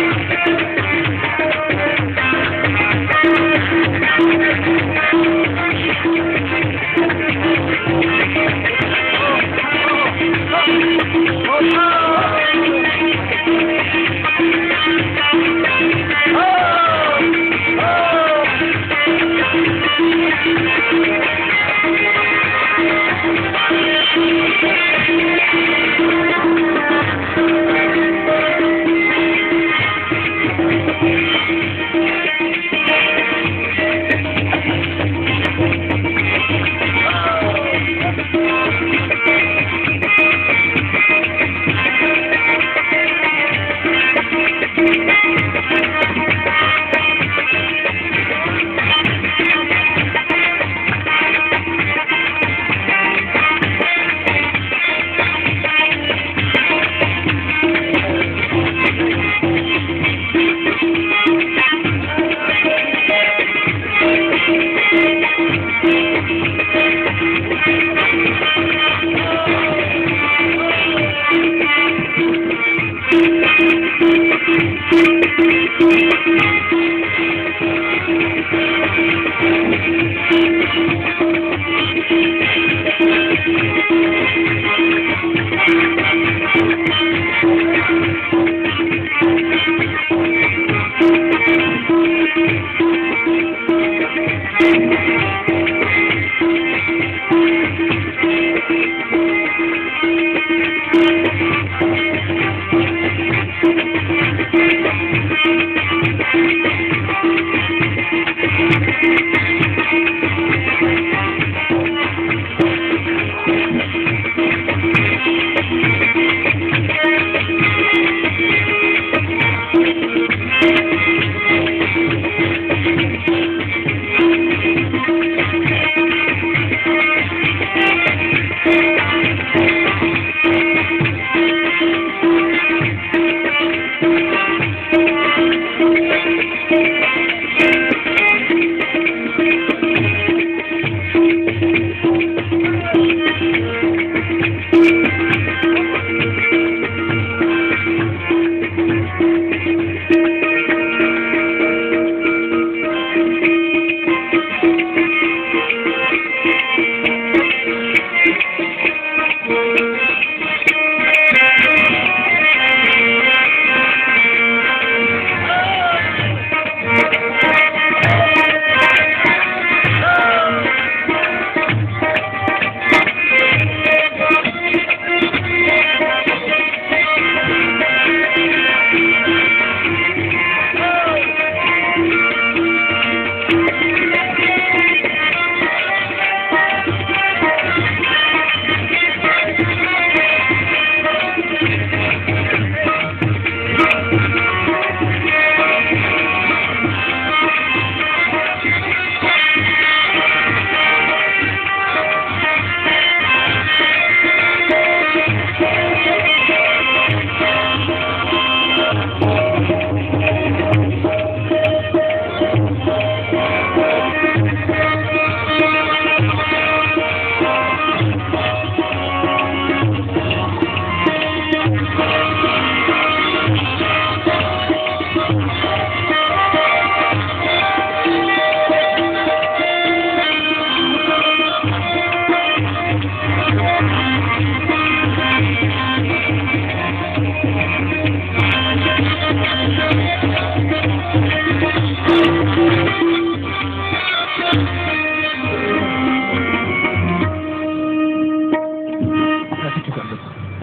Thank you. Thank you.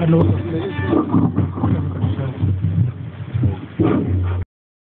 Carlos.